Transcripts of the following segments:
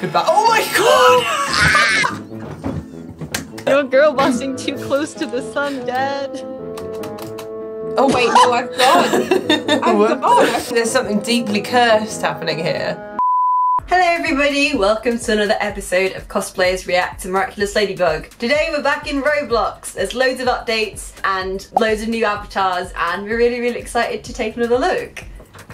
Goodbye. Oh my god! You're girl bossing too close to the sun, Dad. Oh Wait, no, I've gone. I've gone. There's something deeply cursed happening here. Hello everybody, welcome to another episode of Cosplayers React to Miraculous Ladybug. Today we're back in Roblox. There's loads of updates and loads of new avatars and we're really really excited to take another look.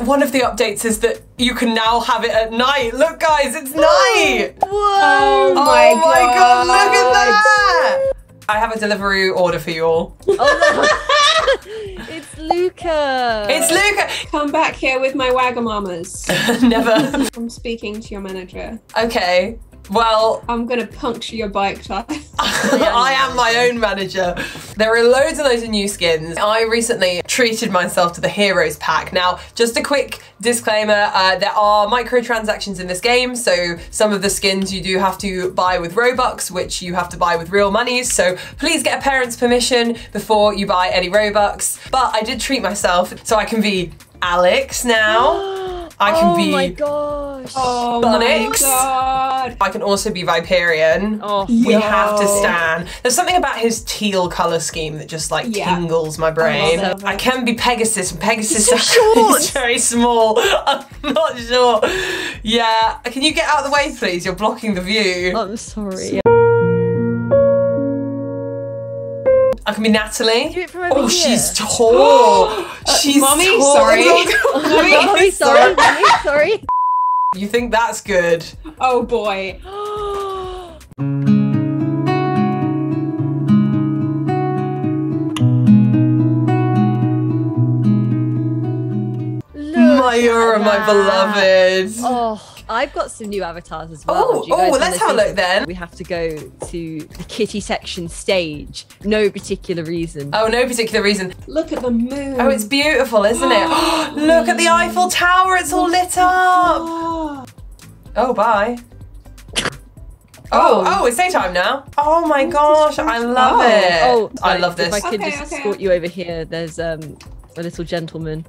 One of the updates is that you can now have it at night. Look guys, it's night! Whoa! Oh Oh my my god, god. look at that! I have a delivery order for you all. Oh, no. it's Luka. It's Luka! Come back here with my Wagamamas. Never. I'm speaking to your manager. Okay, well, I'm gonna puncture your bike tire. I am my own manager. There are loads and loads of new skins. I recently treated myself to the Heroes pack. Now, just a quick disclaimer uh, there are microtransactions in this game, so some of the skins you do have to buy with Robux, which you have to buy with real money. So please get a parent's permission before you buy any Robux. But I did treat myself, so I can be Alix now. I can oh be. my gosh. Oh Bunnix. my god. I can also be Viperion. Oh, We have to stand. There's something about his teal color scheme that just like Yeah. tingles my brain. love it. I can be Pegasus, and Pegasus so short. is very small. I'm not sure. Yeah, can you get out of the way, please? You're blocking the view. I'm sorry. I can be Natalie. Do it from over Oh, she's tall. Uh, she's Mommy, tall. sorry. Mommy, sorry. Mommy, sorry. You think that's good? Oh boy. Look at my beloved. Oh, I've got some new avatars as well. Oh, you guys oh, wanna let's have a look then. We have to go to the kitty section stage. No particular reason. Oh, no particular reason. Look at the moon. Oh, it's beautiful, isn't it? Look at the Eiffel Tower, it's all lit up. Oh. Oh, bye. Oh, oh, it's daytime now. Oh my gosh, I love Oh. it. Oh, I love this. If I could Okay, just okay. escort you over here, there's um a little gentleman.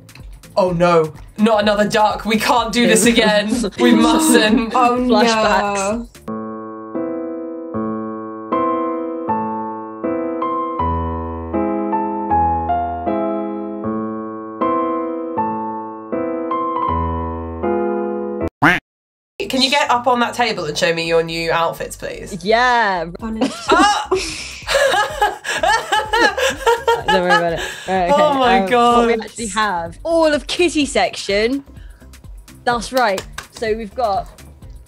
Oh no, not another duck. We can't do this again. We mustn't. Oh Flashbacks. no. Can you get up on that table and show me your new outfits, please? Yeah. Punished. Ah! Don't worry about it. Right, okay. Oh my um, God. What we actually have all of kitty section. That's right. So we've got.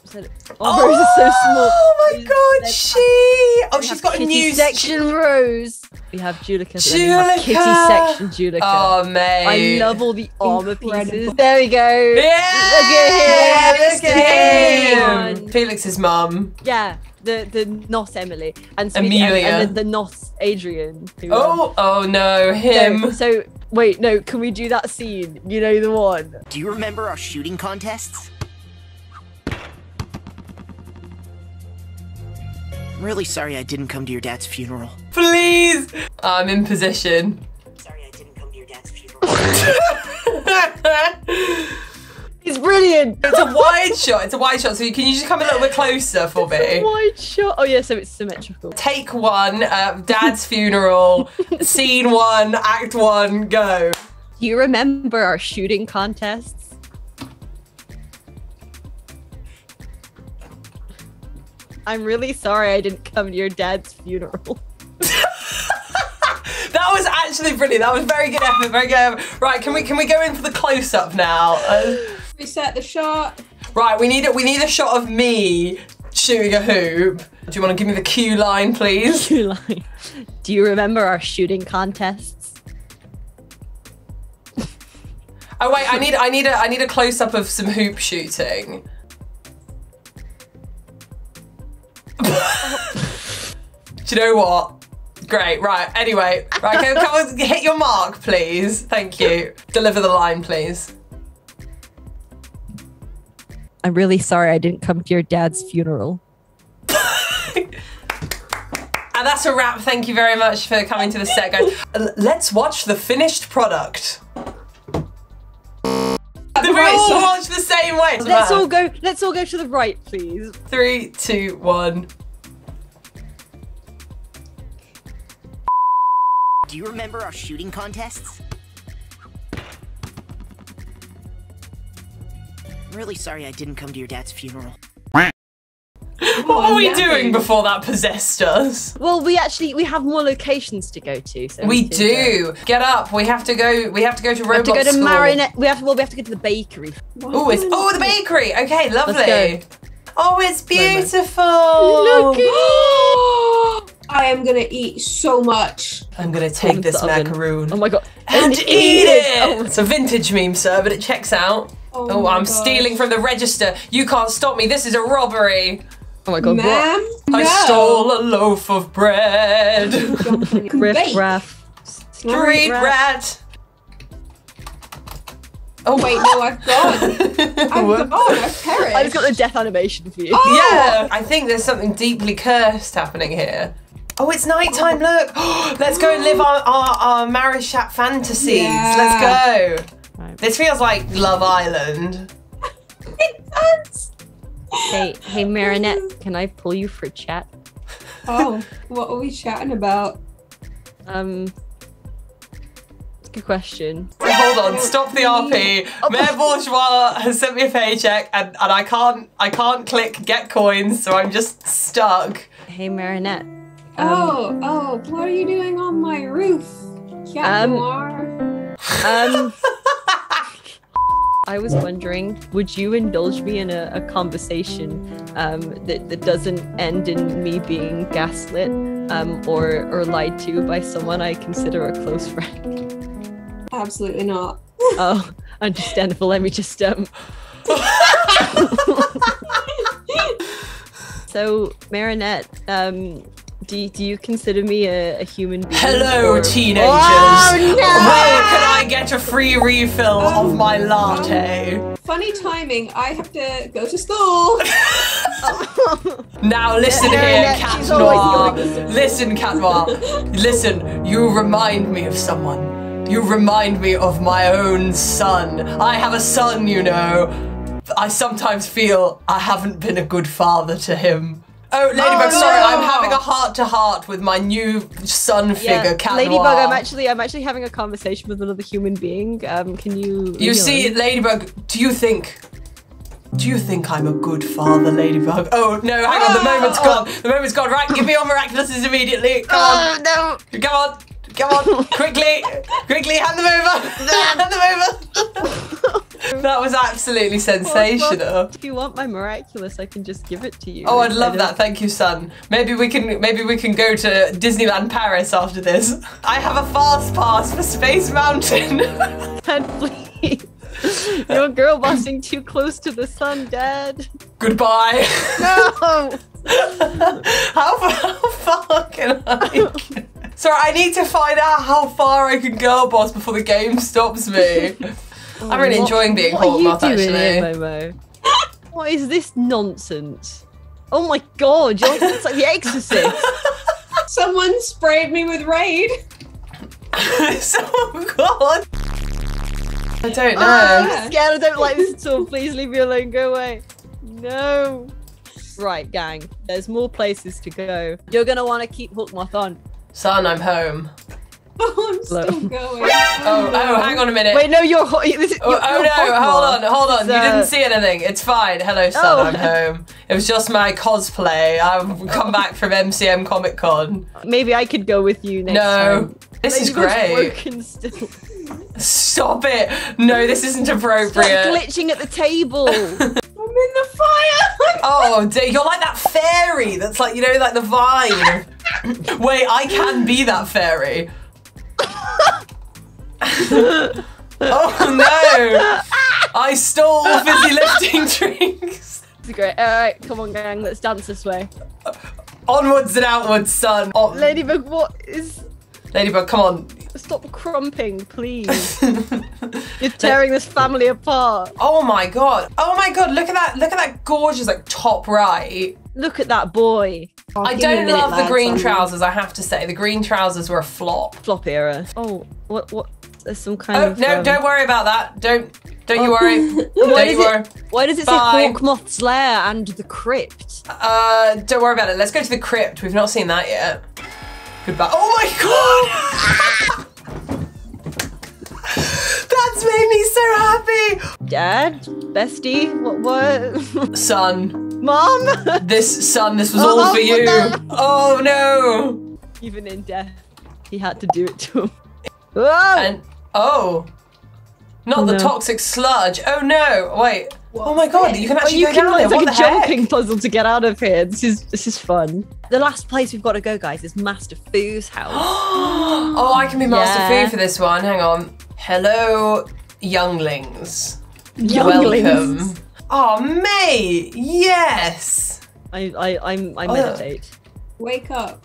So, oh, Rose is so small. Oh my god, there's- she. Oh, she's got a new section Rose. We have Juleka. but then we have kitty section Juleka. Oh, mate. I love all the armor Incredible. pieces. There we go. Yeah! Look at him. Look at him. Felix's mum. Yeah, the the not Emilie and Sweetie- Amelia. and, and then the not Adrien. Who, um, Oh, oh no, so, him. so wait, no, can we do that scene? You know the one. Do you remember our shooting contests? I'm really sorry I didn't come to your dad's funeral. Please. I'm in position. Brilliant. It's a wide shot. It's a wide shot. So can you just come a little bit closer for me? Wide shot. Oh yeah, so it's symmetrical. Take one. Uh, Dad's funeral. Scene one. Act one. Go. Do you remember our shooting contests? I'm really sorry I didn't come to your dad's funeral. That was actually brilliant. That was very good effort. Very good. Effort. Right. Can we can we go in for the close up now? Uh, Reset the shot. right. We need it. We need a shot of me shooting a hoop. Do you want to give me the cue line, please? You lie. Do you remember our shooting contests? Oh wait, I need I need a I need a close up of some hoop shooting. Do you know what? Great, right. Anyway, right, come, come on, hit your mark, please. Thank you. Deliver the line, please. I'm really sorry I didn't come to your dad's funeral. And that's a wrap. Thank you very much for coming to the set, guys. Uh, let's watch the finished product. The we right all side. watch the same way. Let's matter. all go. Let's all go to the right, please. Three, two, one. Do you remember our shooting contests? I'm really sorry I didn't come to your dad's funeral. What were we napping. doing before that possessed us? Well, we actually we have more locations to go to. So We can do. Get up. We have to go. We have to go to Roblox go. We have to go to. Marinette. We have to. Well, we have to go to the bakery. Oh, it's oh the bakery. Okay, lovely. Let's Oh, it's beautiful. Look I am gonna eat so much. I'm gonna take into this macaroon Oh my god! and eat it. Oh, It's a vintage meme, sir, but it checks out. Oh, Oh, I'm gosh. stealing from the register. You can't stop me. This is a robbery. oh my god! What? Ma'am, I stole a loaf of bread. Riff raff. Street rat. Oh Wait, no, I've gone. I've gone. I've perished. I just got the death animation for you. Oh! Yeah, I think there's something deeply cursed happening here. Oh, it's nighttime, oh. look! Let's go and live our, our, our Marichat fantasies. Yeah. Let's go. Right. This feels like Love Island. It does. Hey, hey, Marinette, can I pull you for chat? Oh, what are we chatting about? Um, good question. Hold on, stop the RP. Mayor Bourgeois has sent me a paycheck and, and I can't I can't click get coins, so I'm just stuck. Hey, Marinette. oh, oh, what are you doing on my roof? Yeah, Um, you are. Um, I was wondering, would you indulge me in a, a conversation um, that, that doesn't end in me being gaslit um, or, or lied to by someone I consider a close friend? Absolutely not. Oh, understandable. Let me just um. so, Marinette, um, do you, do you consider me a, a human being? Hello, or- teenagers. Oh, no! Where can I get a free refill of my latte? Funny timing. I have to go to school. Now listen Yeah, here, yeah, Cat she's Noir. Listen, Cat Noir. Listen, you remind me of someone. You remind me of my own son. I have a son, you know. I sometimes feel I haven't been a good father to him. Oh, Ladybug, Oh, sorry, no. I'm having a heart to heart with my new son figure, Cat Ladybug, Noir. I'm actually I'm actually having a conversation with another human being. Um, can you? You see, alone? Ladybug, do you think. Do you think I'm a good father, Ladybug? Oh, no, hang on, the moment's gone. The moment's gone. Right, give me your miraculouses immediately. Come on. Oh Come on. Come on. Quickly. Quickly, hand them over. hand them over. that was absolutely sensational. If you want my miraculous, I can just give it to you. Oh, I'd love that. Thank you, son. Maybe we can maybe we can go to Disneyland Paris after this. I have a fast pass for Space Mountain. Dad, please. You're girl bossing too close to the sun, Dad. Goodbye. No. how, how far can I? Sorry, I need to find out how far I can girl boss before the game stops me. I'm really What- enjoying being what are Moth actually. here, Momo? What is this nonsense? Oh my god, you're it's like the Exorcist. Someone sprayed me with Raid. so oh God. I don't oh, know. I'm scared. I don't like this at all. Please leave me alone. Go away. No. Right, gang. There's more places to go. You're gonna want to keep Hawk Moth on. Son, I'm home. Oh, I'm Hello. still going. Oh, oh, hang on a minute. Wait, no, you're. Ho- this is, Oh, you're, oh you're no, hold on, hold on. You uh, didn't see anything. It's fine. Hello, son, Oh. I'm home. It was just my cosplay. I've come back from MCM Comic Con. Maybe I could go with you next No, time. this is Ladybug's great. broken still. Stop it. No, this isn't Stop appropriate. glitching at the table. I'm in the fire. Oh, dear. You're like that fairy that's like, you know, like the vine. Wait, I can be that fairy. oh no! I stole fizzy lifting drinks. It's great. All right, come on, gang. Let's dance this way. Onwards and outwards, son. Oh, Ladybug, what is? Ladybug, come on. Stop crumping, please. You're tearing this family apart. Oh my god. Oh my god, look at that. Look at that gorgeous like top right. Look at that boy. Oh, I give me a don't minute, love the green I'm- trousers, I have to say. The green trousers were a flop. Flop era. Oh, what? What? There's some kind Oh of. no! um, Don't worry about that. Don't don't you Oh. worry. Why don't does you worry. it? Why does it say Bye. Hawk Moth's lair and the crypt? Uh, don't worry about it. Let's go to the crypt. We've not seen that yet. Goodbye. Oh my god! That's made me so happy. Dad, bestie, what? What? Son, Mom. this son, this was all Oh, for you. no. Oh no! Even in death, he had to do it to him. Whoa! And oh, not Oh, the no. toxic sludge. Oh no! Wait. oh my god! You can Oh, actually you go can down like, there. it's What like the a heck? jumping puzzle to get out of here. This is this is fun. The last place we've got to go, guys, is Master Fu's house. Oh, I can be Master Yeah. Fu for this one. Hang on. Hello, younglings. Younglings. Welcome. Oh, mate. Yes. I I I'm, I Oh. meditate. Wake up.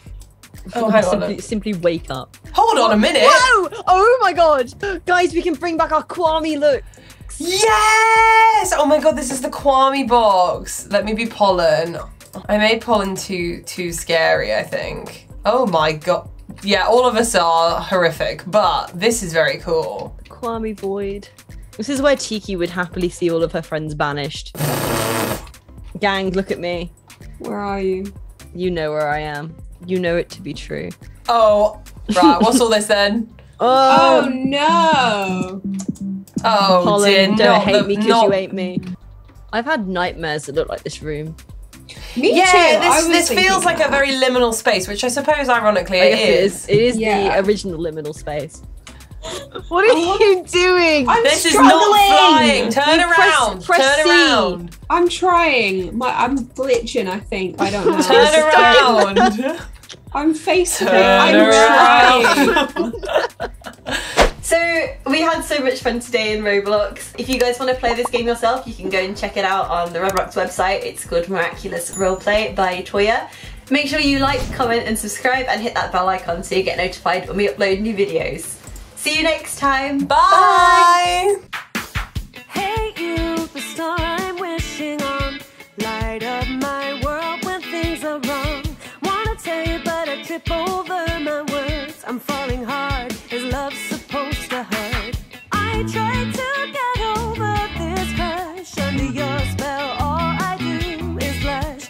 Oh, hang on. simply, simply wake up. Hold on a minute. Whoa! Oh my god, guys, we can bring back our Kwami look. Yes! Oh my god, this is the Kwami box. Let me be Pollen. I made Pollen too too scary, I think. Oh my god. Yeah, all of us are horrific, but this is very cool. Kwami Void. This is where Tikki would happily see all of her friends banished. Gang, look at me. Where are you? You know where I am. You know it to be true. Oh, right. What's all this then? Oh Oh, no! Oh, Colin, dear, don't not hate the- me because not- you hate me. I've had nightmares that look like this room. Me too. Yeah, I this this feels like a very liminal space, which I suppose, ironically, I it guess it is. is. It is Yeah. the original liminal space. What are you doing? I'm This is struggling. not flying. Turn You around. press Turn C. around. I'm trying. My, I'm glitching. I think. I don't know. Turn around. I'm facing. Turn I'm around. trying. So we had so much fun today in Roblox. If you guys want to play this game yourself, you can go and check it out on the Roblox website. It's called Miraculous Roleplay by Toya. Make sure you like, comment and subscribe and hit that bell icon so you get notified when we upload new videos. See you next time. Bye. Hey you, the star I'm wishing on. Light up my world when things are wrong. Wanna tell you, but I trip over my words. I'm falling hard. Is love supposed to hurt? I tried to